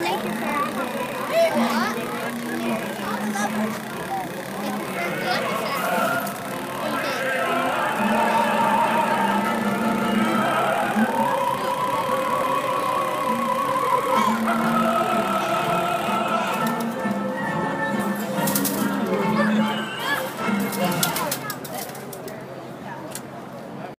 Thank you for